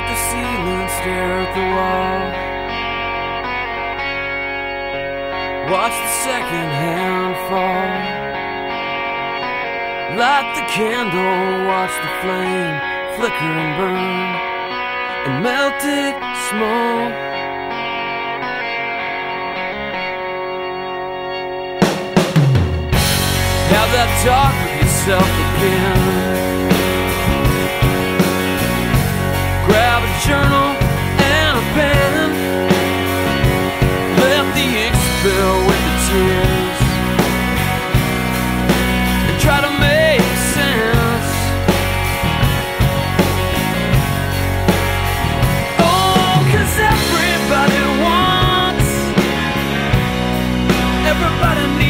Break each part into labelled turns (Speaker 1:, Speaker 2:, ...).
Speaker 1: at the ceiling, stare at the wall. Watch the second hand fall. Light the candle, watch the flame flicker and burn, and melted smoke. Have that talk with yourself again. Journal and a pen. Let the ink spill with the tears. And try to make sense. Oh, 'cause everybody wants. Everybody needs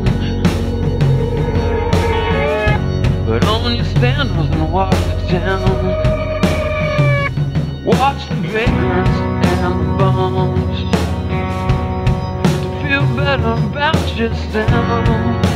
Speaker 1: Put on your sandals and walk to town. Watch the bakers and the bums. To feel better about yourself.